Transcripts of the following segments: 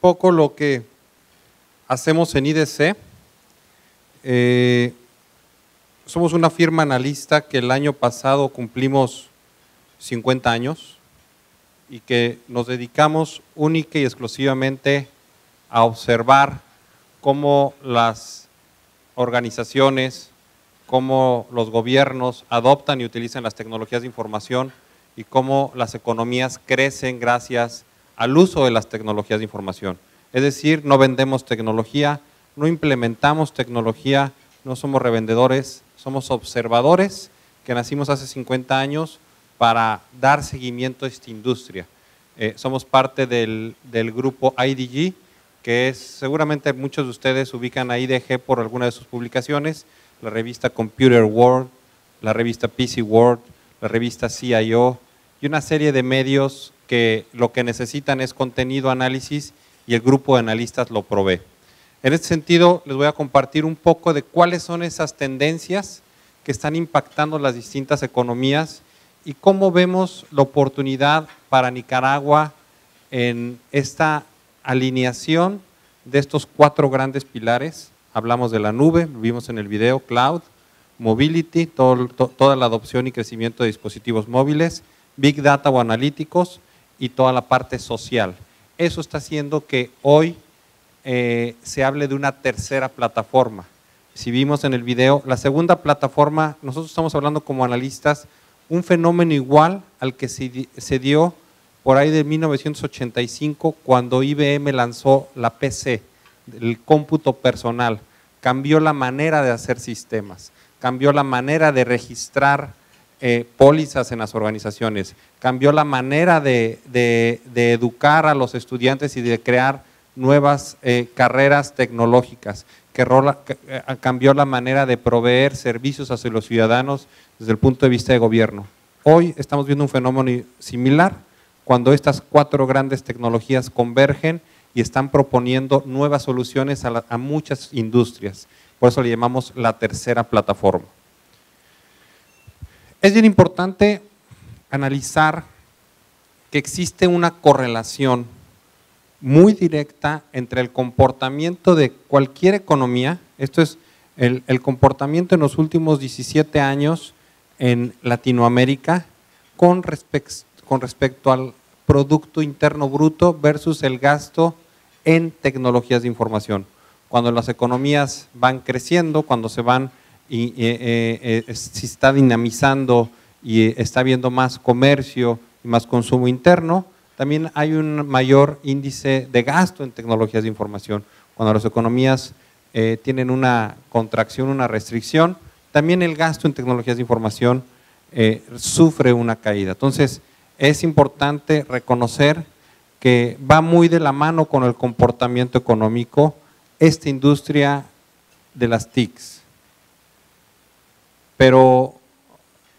poco lo que hacemos en IDC. Eh, somos una firma analista que el año pasado cumplimos 50 años y que nos dedicamos única y exclusivamente a observar cómo las organizaciones, cómo los gobiernos adoptan y utilizan las tecnologías de información y cómo las economías crecen gracias al uso de las tecnologías de información. Es decir, no vendemos tecnología, no implementamos tecnología, no somos revendedores, somos observadores que nacimos hace 50 años para dar seguimiento a esta industria. Eh, somos parte del, del, grupo IDG, que seguramente muchos de ustedes ubican a IDG por alguna de sus publicaciones, la revista Computer World, la revista PC World, la revista CIO y una serie de medios que lo que necesitan es contenido, análisis y el grupo de analistas lo provee. En este sentido, les voy a compartir un poco de cuáles son esas tendencias que están impactando las distintas economías y cómo vemos la oportunidad para Nicaragua en esta alineación de estos cuatro grandes pilares. Hablamos de la nube, lo vimos en el video, cloud, mobility, toda la adopción y crecimiento de dispositivos móviles, big data o analíticos y toda la parte social. Eso está haciendo que hoy eh, se hable de una tercera plataforma. Si vimos en el video, la segunda plataforma, nosotros estamos hablando como analistas, un fenómeno igual al que se, dio por ahí de 1985 cuando IBM lanzó la PC, el cómputo personal. Cambió la manera de hacer sistemas, cambió la manera de registrar eh, pólizas en las organizaciones, cambió la manera de, educar a los estudiantes y de crear nuevas eh, carreras tecnológicas, que, eh, cambió la manera de proveer servicios hacia los ciudadanos desde el punto de vista de gobierno. Hoy estamos viendo un fenómeno similar cuando estas cuatro grandes tecnologías convergen y están proponiendo nuevas soluciones a, a muchas industrias. Por eso le llamamos la tercera plataforma. Es bien importante analizar que existe una correlación muy directa entre el comportamiento de cualquier economía, esto es el, comportamiento en los últimos 17 años en Latinoamérica con, con respecto al Producto Interno Bruto versus el gasto en tecnologías de información. Cuando las economías van creciendo, cuando se van y eh, eh, se está dinamizando y está habiendo más comercio y más consumo interno, también hay un mayor índice de gasto en tecnologías de información. Cuando las economías eh, tienen una contracción, una restricción, también el gasto en tecnologías de información eh, sufre una caída. Entonces, es importante reconocer que va muy de la mano con el comportamiento económico esta industria de las TICs. Pero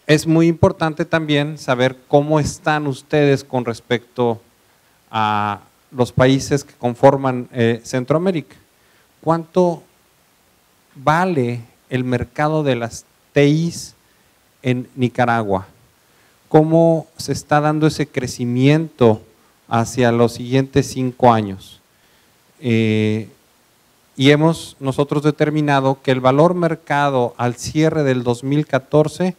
es muy importante también saber cómo están ustedes con respecto a los países que conforman eh, Centroamérica. ¿Cuánto vale el mercado de las TIs en Nicaragua? ¿Cómo se está dando ese crecimiento hacia los siguientes cinco años? Eh, y hemos nosotros determinado que el valor mercado al cierre del 2014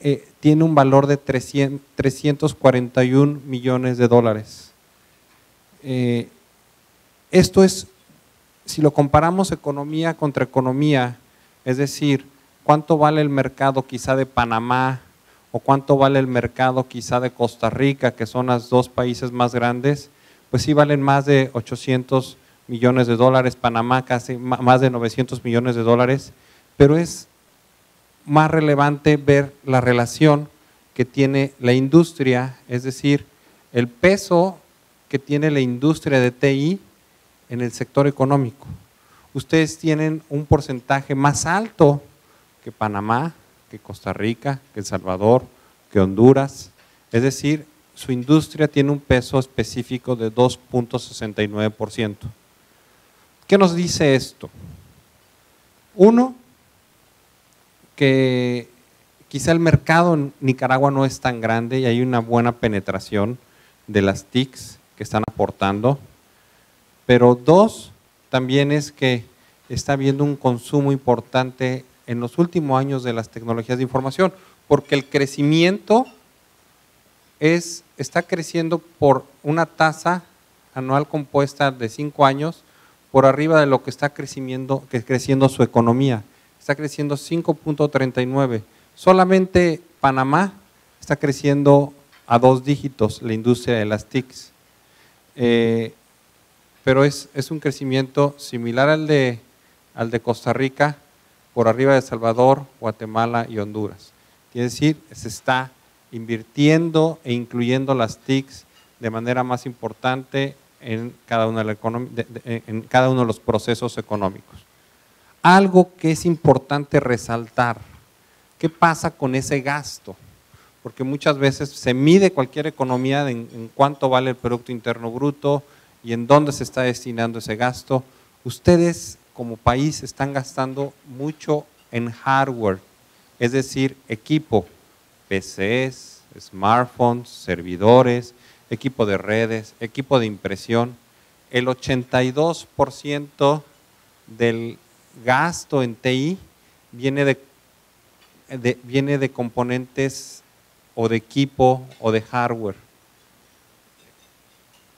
eh, tiene un valor de 341 millones de dólares. Eh, esto es, si lo comparamos economía contra economía, es decir, cuánto vale el mercado quizá de Panamá o cuánto vale el mercado quizá de Costa Rica, que son los dos países más grandes, pues sí valen más de 800 millones de dólares, Panamá casi más de 900 millones de dólares, pero es más relevante ver la relación que tiene la industria, es decir, el peso que tiene la industria de TI en el sector económico. Ustedes tienen un porcentaje más alto que Panamá, que Costa Rica, que El Salvador, que Honduras. Es decir, su industria tiene un peso específico de 2.69%. ¿Qué nos dice esto? Uno, que quizá el mercado en Nicaragua no es tan grande y hay una buena penetración de las TICs que están aportando. Pero dos, también es que está habiendo un consumo importante en los últimos años de las tecnologías de información, porque el crecimiento es, está creciendo por una tasa anual compuesta de cinco años por arriba de lo que está creciendo, que creciendo su economía. Está creciendo 5.39. Solamente Panamá está creciendo a dos dígitos la industria de las TICs. Eh, pero es, es, un crecimiento similar al de, al de Costa Rica, por arriba de Salvador, Guatemala y Honduras. Quiere decir, se está invirtiendo e incluyendo las TICs de manera más importante en cada, una de en cada uno de los procesos económicos. Algo que es importante resaltar, ¿qué pasa con ese gasto? Porque muchas veces se mide cualquier economía en, en cuánto vale el Producto Interno Bruto y en dónde se está destinando ese gasto. Ustedes como país están gastando mucho en hardware, es decir, equipo, PCs, smartphones, servidores, equipo de redes, equipo de impresión. El 82% del gasto en TI viene de, viene de componentes o de equipo o de hardware.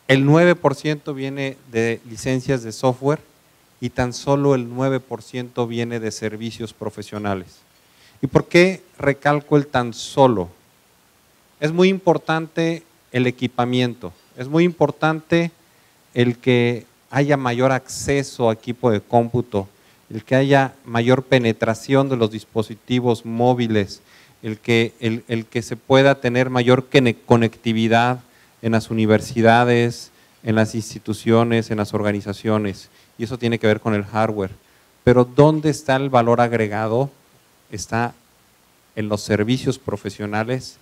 El 9% viene de licencias de software y tan solo el 9% viene de servicios profesionales. ¿Y por qué recalco el tan solo? Es muy importante el equipamiento, es muy importante el que haya mayor acceso a equipo de cómputo, el que haya mayor penetración de los dispositivos móviles, el que, el, que se pueda tener mayor conectividad en las universidades, en las instituciones, en las organizaciones, y eso tiene que ver con el hardware. Pero ¿dónde está el valor agregado? Está en los servicios profesionales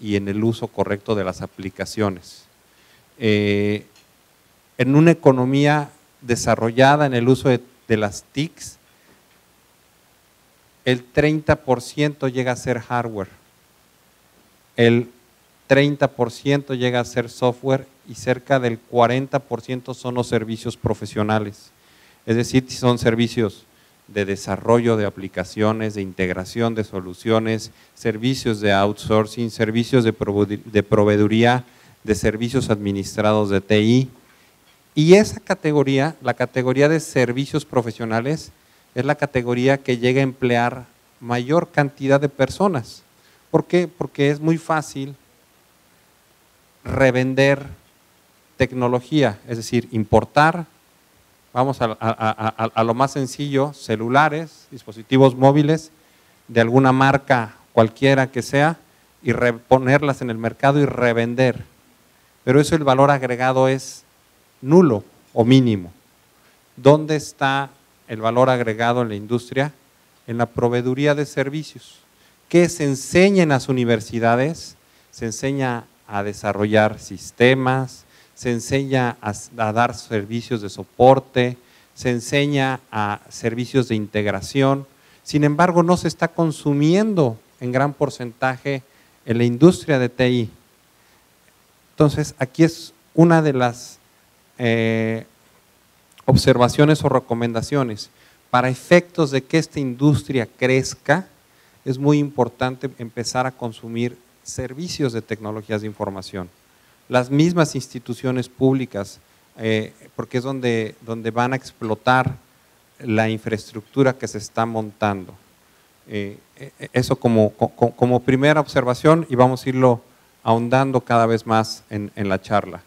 y en el uso correcto de las aplicaciones. Eh, en una economía desarrollada en el uso de, de las TICs, el 30% llega a ser hardware, el 30% llega a ser software y cerca del 40% son los servicios profesionales. Es decir, son servicios de desarrollo de aplicaciones, de integración de soluciones, servicios de outsourcing, servicios de proveeduría de servicios administrados de TI. Y esa categoría, la categoría de servicios profesionales, es la categoría que llega a emplear mayor cantidad de personas. ¿Por qué? Porque es muy fácil revender tecnología, es decir, importar vamos a, lo más sencillo, celulares, dispositivos móviles de alguna marca cualquiera que sea y reponerlas en el mercado y revender. Pero eso el valor agregado es nulo o mínimo. ¿Dónde está el valor agregado en la industria? En la proveeduría de servicios. ¿Qué se enseña en las universidades? Se enseña a desarrollar sistemas, se enseña a, dar servicios de soporte, se enseña a servicios de integración. Sin embargo, no se está consumiendo en gran porcentaje en la industria de TI. Entonces, aquí es una de las eh, observaciones o recomendaciones. Para efectos de que esta industria crezca, es muy importante empezar a consumir servicios de tecnologías de información las mismas instituciones públicas, eh, porque es donde, donde van a explotar la infraestructura que se está montando. Eh, eh, eso como, como, primera observación y vamos a irlo ahondando cada vez más en, la charla,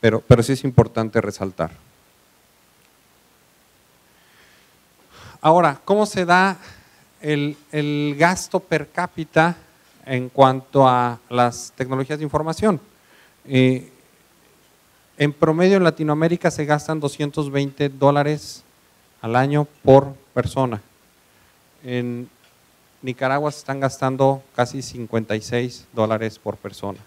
pero, pero sí es importante resaltar. Ahora, ¿cómo se da el, el gasto per cápita en cuanto a las tecnologías de información? Eh, en promedio en Latinoamérica se gastan 220 dólares al año por persona. En Nicaragua se están gastando casi 56 dólares por persona.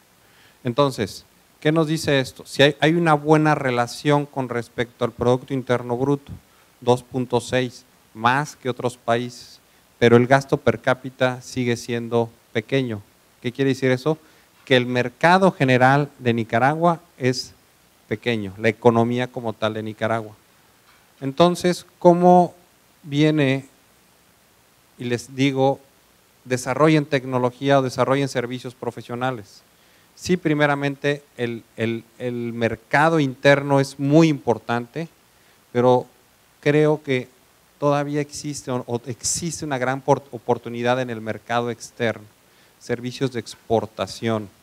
Entonces, ¿qué nos dice esto? Si hay, hay una buena relación con respecto al Producto Interno Bruto, 2.6, más que otros países, pero el gasto per cápita sigue siendo pequeño. ¿Qué quiere decir eso? Que el mercado general de Nicaragua es pequeño, la economía como tal de Nicaragua. Entonces, ¿cómo viene, y les digo, desarrollen tecnología o desarrollen servicios profesionales? Sí, primeramente, el, el mercado interno es muy importante, pero creo que todavía existe, o existe una gran oportunidad en el mercado externo, servicios de exportación.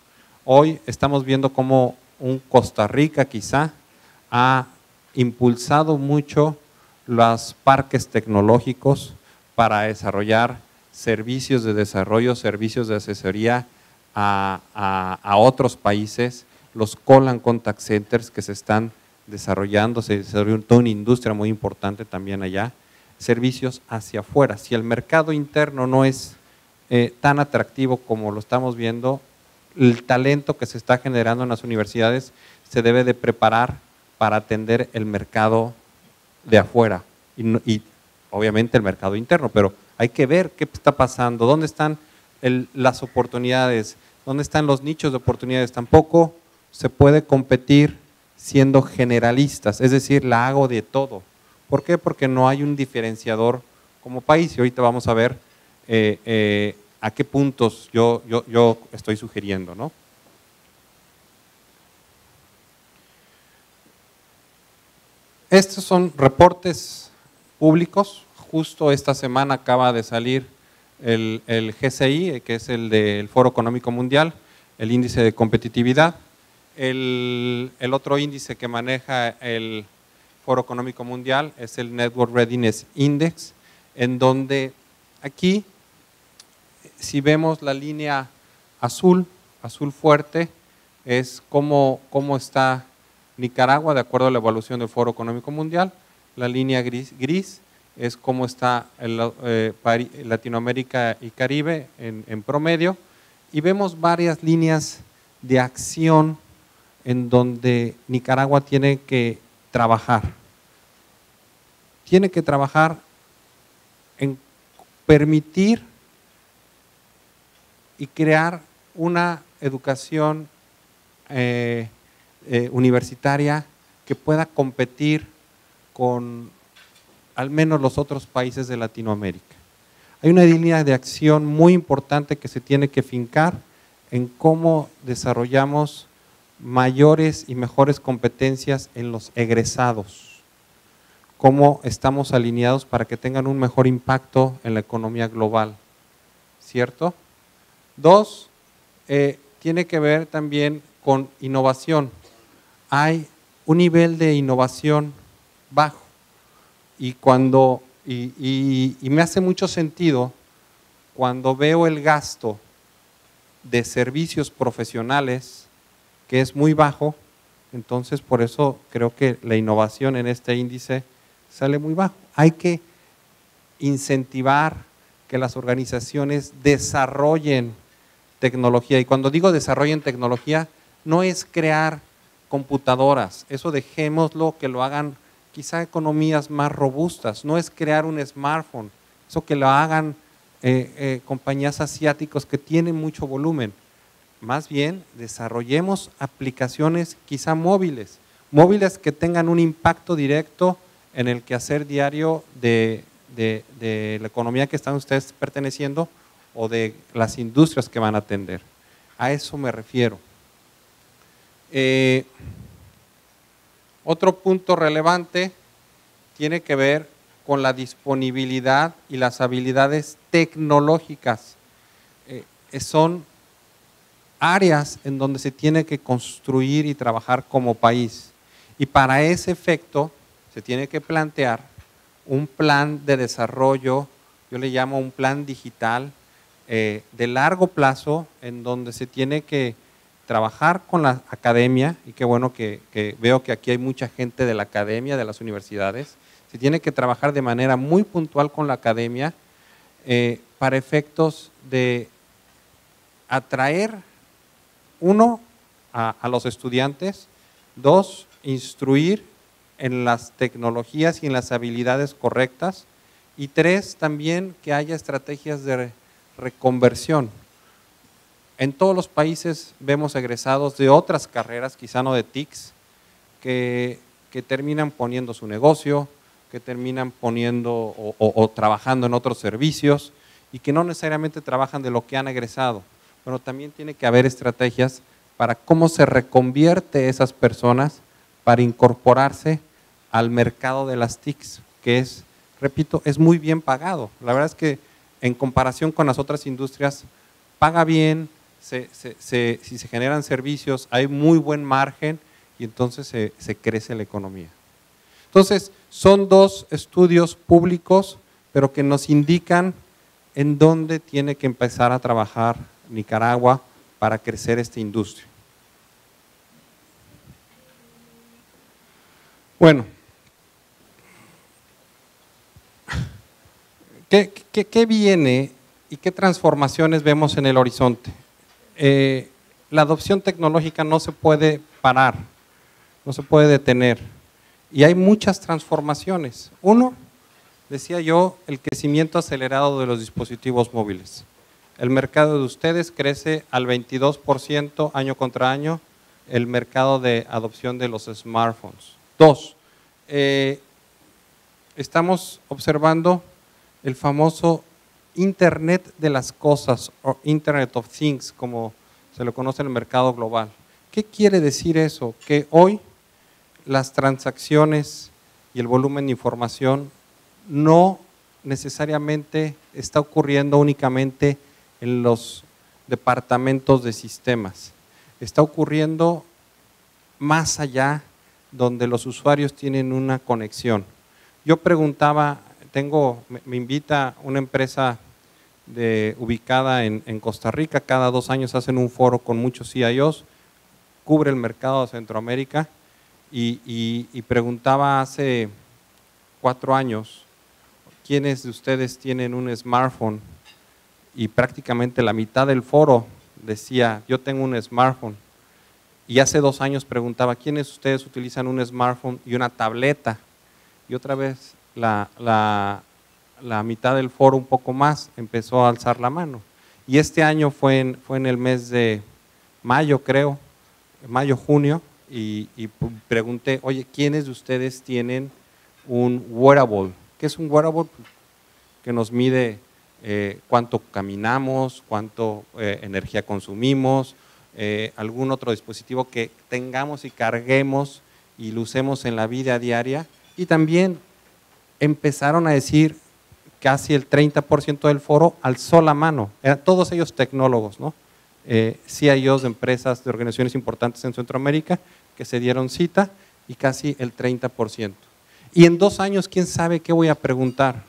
Hoy estamos viendo cómo un Costa Rica quizá ha impulsado mucho los parques tecnológicos para desarrollar servicios de desarrollo, servicios de asesoría a, otros países, los Colan Contact Centers que se están desarrollando, se desarrolló toda una industria muy importante también allá, servicios hacia afuera. Si el mercado interno no es eh, tan atractivo como lo estamos viendo, el talento que se está generando en las universidades se debe de preparar para atender el mercado de afuera y, obviamente el mercado interno, pero hay que ver qué está pasando, dónde están las oportunidades, dónde están los nichos de oportunidades. Tampoco se puede competir siendo generalistas, es decir, la hago de todo. ¿Por qué? Porque no hay un diferenciador como país y ahorita vamos a ver eh, eh, a qué puntos yo, yo, estoy sugiriendo. ¿no? Estos son reportes públicos. Justo esta semana acaba de salir el, el GCI, que es el del Foro Económico Mundial, el índice de competitividad. El, el otro índice que maneja el Foro Económico Mundial, es el Network Readiness Index, en donde aquí, si vemos la línea azul, azul fuerte, es cómo, cómo está Nicaragua de acuerdo a la evaluación del Foro Económico Mundial, la línea gris, gris es cómo está eh, Latinoamérica y Caribe en, en promedio, y vemos varias líneas de acción en donde Nicaragua tiene que trabajar. Tiene que trabajar en permitir y crear una educación eh, eh, universitaria que pueda competir con al menos los otros países de Latinoamérica. Hay una línea de acción muy importante que se tiene que fincar en cómo desarrollamos mayores y mejores competencias en los egresados, cómo estamos alineados para que tengan un mejor impacto en la economía global, ¿cierto? Dos, eh, tiene que ver también con innovación. Hay un nivel de innovación bajo y cuando y me hace mucho sentido cuando veo el gasto de servicios profesionales que es muy bajo, entonces por eso creo que la innovación en este índice sale muy bajo. Hay que incentivar que las organizaciones desarrollen tecnología. Y cuando digo desarrollen tecnología, no es crear computadoras, eso dejémoslo que lo hagan quizá economías más robustas, no es crear un smartphone, eso que lo hagan eh, eh, compañías asiáticos que tienen mucho volumen. Más bien desarrollemos aplicaciones quizá móviles, móviles que tengan un impacto directo en el quehacer diario de, la economía que están ustedes perteneciendo o de las industrias que van a atender. A eso me refiero. Eh, otro punto relevante tiene que ver con la disponibilidad y las habilidades tecnológicas. Eh, son áreas en donde se tiene que construir y trabajar como país. Y para ese efecto se tiene que plantear un plan de desarrollo, yo le llamo un plan digital eh, de largo plazo, en donde se tiene que trabajar con la academia, y qué bueno que, veo que aquí hay mucha gente de la academia, de las universidades, se tiene que trabajar de manera muy puntual con la academia eh, para efectos de atraer uno, a, los estudiantes. Dos, instruir en las tecnologías y en las habilidades correctas. Y tres, también que haya estrategias de reconversión. En todos los países vemos egresados de otras carreras, quizá no de TICS, que, que terminan poniendo su negocio, que terminan poniendo o, trabajando en otros servicios y que no necesariamente trabajan de lo que han egresado. Pero también tiene que haber estrategias para cómo se reconvierte esas personas para incorporarse al mercado de las TICs, que es, repito, es muy bien pagado. La verdad es que en comparación con las otras industrias, paga bien, si se generan servicios, hay muy buen margen y entonces se crece la economía. Entonces, son dos estudios públicos, pero que nos indican en dónde tiene que empezar a trabajar Nicaragua para crecer esta industria. Bueno, ¿qué, viene y qué transformaciones vemos en el horizonte? Eh, la adopción tecnológica no se puede parar, no se puede detener y hay muchas transformaciones. Uno, decía yo, el crecimiento acelerado de los dispositivos móviles. El mercado de ustedes crece al 22% año contra año, el mercado de adopción de los smartphones. Dos, eh, estamos observando el famoso Internet de las cosas o Internet of Things, como se lo conoce en el mercado global. ¿Qué quiere decir eso? Que hoy las transacciones y el volumen de información no necesariamente está ocurriendo únicamente en los departamentos de sistemas. Está ocurriendo más allá donde los usuarios tienen una conexión. Yo preguntaba, tengo, me invita una empresa ubicada en, Costa Rica, cada dos años hacen un foro con muchos CIOs, cubre el mercado de Centroamérica y, preguntaba hace cuatro años, ¿quiénes de ustedes tienen un smartphone? Y prácticamente la mitad del foro decía, yo tengo un smartphone. Y hace dos años preguntaba, ¿quiénes de ustedes utilizan un smartphone y una tableta? Y otra vez la, la, mitad del foro, un poco más, empezó a alzar la mano. Y este año fue en, fue en el mes de mayo, creo, mayo, junio, y, pregunté, oye, ¿quiénes de ustedes tienen un wearable? ¿Qué es un wearable? Que nos mide eh, cuánto caminamos, cuánto eh, energía consumimos, eh, algún otro dispositivo que tengamos y carguemos y lo usemos en la vida diaria. Y también empezaron a decir casi el 30% del foro alzó la mano, eran todos ellos tecnólogos, ¿no? eh, CIOs de empresas, de organizaciones importantes en Centroamérica que se dieron cita y casi el 30%. Y en dos años, quién sabe qué voy a preguntar,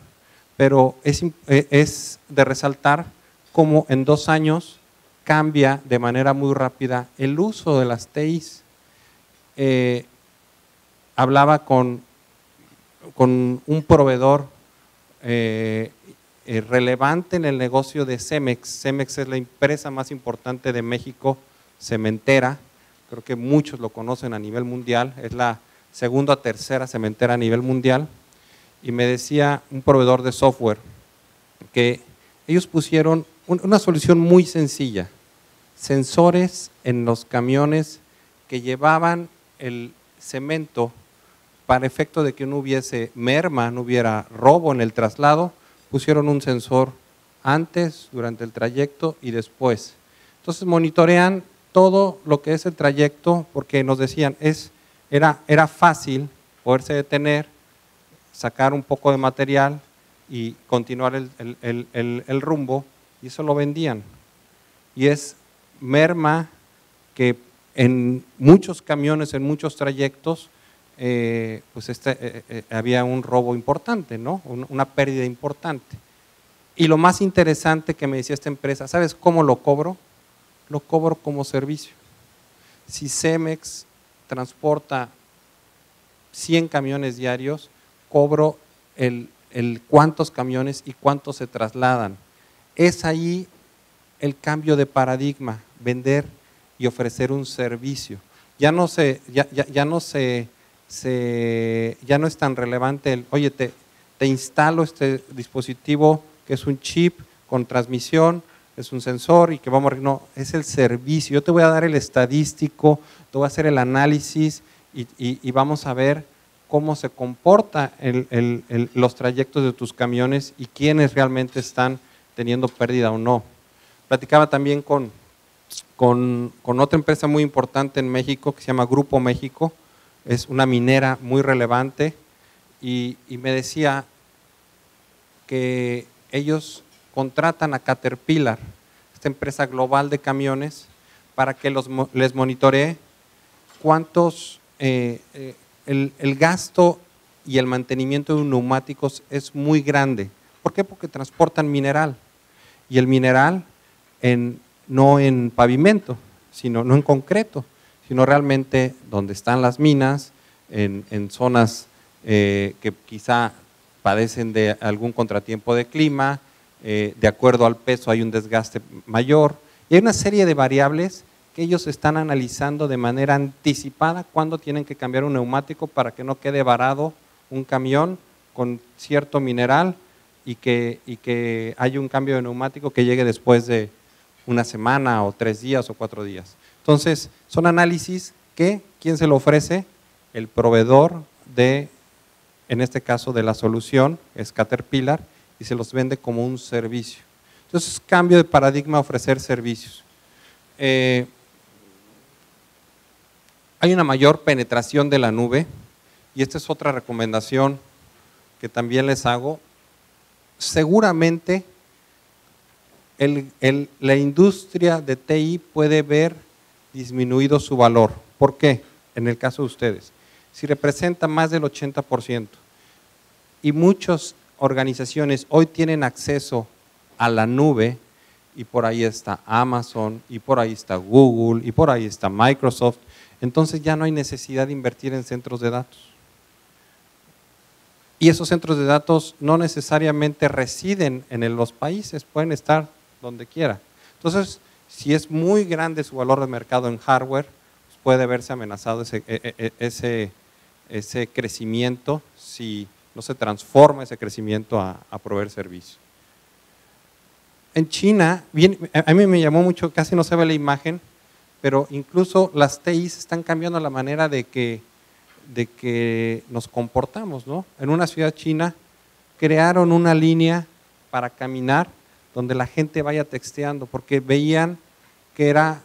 pero es, eh, es de resaltar cómo en dos años cambia de manera muy rápida el uso de las TIs. Eh, hablaba con, con un proveedor eh, eh, relevante en el negocio de Cemex. Cemex es la empresa más importante de México, cementera. Creo que muchos lo conocen a nivel mundial. Es la segunda o tercera cementera a nivel mundial. Y me decía un proveedor de software que ellos pusieron una solución muy sencilla. Sensores en los camiones que llevaban el cemento para efecto de que no hubiese merma, no hubiera robo en el traslado, pusieron un sensor antes, durante el trayecto y después. Entonces monitorean todo lo que es el trayecto porque nos decían, es, era, era fácil poderse detener, sacar un poco de material y continuar el, rumbo y eso lo vendían. Y es merma que en muchos camiones, en muchos trayectos, eh, pues este, había un robo importante, ¿no? una pérdida importante. Y lo más interesante que me decía esta empresa, ¿sabes cómo lo cobro? Lo cobro como servicio. Si Cemex transporta 100 camiones diarios, cobro el, el cuántos camiones y cuántos se trasladan. Es ahí el cambio de paradigma, vender y ofrecer un servicio. Ya no se, ya, ya, ya no se se, ya no es tan relevante el, oye, te, instalo este dispositivo que es un chip con transmisión, es un sensor y que vamos a... No, es el servicio. Yo te voy a dar el estadístico, te voy a hacer el análisis y, vamos a ver cómo se comporta los trayectos de tus camiones y quiénes realmente están teniendo pérdida o no. Platicaba también con, con, otra empresa muy importante en México que se llama Grupo México, es una minera muy relevante y, me decía que ellos contratan a Caterpillar, esta empresa global de camiones, para que los, les monitoree cuántos, eh, eh, el, gasto y el mantenimiento de neumáticos es muy grande. ¿Por qué? Porque transportan mineral. Y el mineral en, no en pavimento, sino no en concreto, sino realmente donde están las minas, en, zonas eh, que quizá padecen de algún contratiempo de clima, de acuerdo al peso hay un desgaste mayor, y hay una serie de variables que ellos están analizando de manera anticipada cuándo tienen que cambiar un neumático para que no quede varado un camión con cierto mineral y que, y que haya un cambio de neumático que llegue después de una semana o tres días o cuatro días. Entonces, son análisis que, ¿quién se lo ofrece? El proveedor de, en este caso, de la solución, es Caterpillar, y se los vende como un servicio. Entonces, cambio de paradigma ofrecer servicios. Eh, hay una mayor penetración de la nube y esta es otra recomendación que también les hago. Seguramente la industria de TI puede ver disminuido su valor. ¿Por qué? En el caso de ustedes. Si representa más del 80% y muchas organizaciones hoy tienen acceso a la nube y por ahí está Amazon y por ahí está Google y por ahí está Microsoft entonces ya no hay necesidad de invertir en centros de datos. Y esos centros de datos no necesariamente residen en los países, pueden estar donde quiera. Entonces, si es muy grande su valor de mercado en hardware, pues puede verse amenazado ese, e, e, e, ese, ese, crecimiento si no se transforma ese crecimiento a, a proveer servicios. En China, a mí me llamó mucho, casi no se ve la imagen, pero incluso las TIs están cambiando la manera de que, de que nos comportamos. ¿no? En una ciudad china crearon una línea para caminar donde la gente vaya texteando, porque veían que era,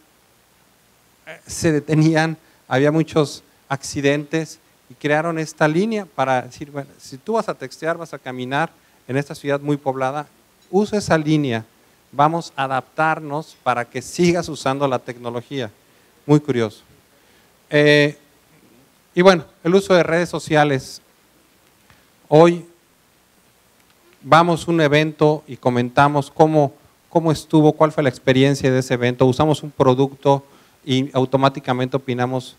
se detenían, había muchos accidentes y crearon esta línea para decir, bueno, si tú vas a textear, vas a caminar en esta ciudad muy poblada, usa esa línea vamos a adaptarnos para que sigas usando la tecnología. Muy curioso. Eh, y bueno, el uso de redes sociales. Hoy vamos a un evento y comentamos cómo, cómo estuvo, cuál fue la experiencia de ese evento. Usamos un producto y automáticamente opinamos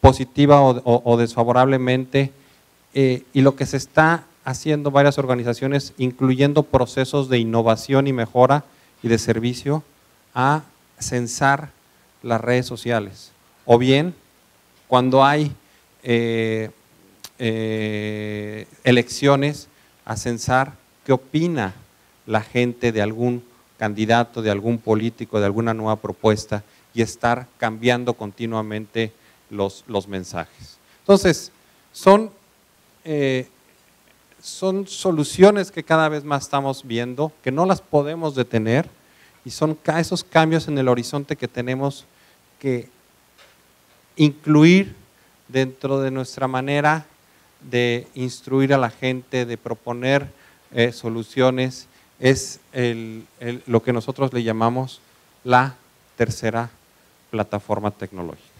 positiva o, desfavorablemente. Eh, y lo que se está haciendo varias organizaciones, incluyendo procesos de innovación y mejora y de servicio, a censar las redes sociales. O bien, cuando hay eh, eh, elecciones, a censar qué opina la gente de algún candidato, de algún político, de alguna nueva propuesta y estar cambiando continuamente los, los mensajes. Entonces, son eh, son soluciones que cada vez más estamos viendo, que no las podemos detener, y son esos cambios en el horizonte que tenemos que incluir dentro de nuestra manera de instruir a la gente, de proponer eh, soluciones, es lo que nosotros le llamamos la tercera plataforma tecnológica.